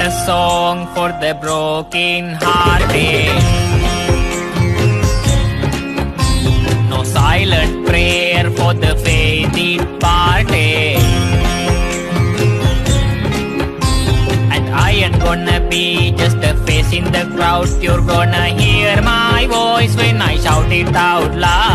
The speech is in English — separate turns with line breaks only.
a song for the broken hearted. No silent prayer for the faith departed. And I ain't gonna be just a face in the crowd. You're gonna hear my voice when I shout it out loud.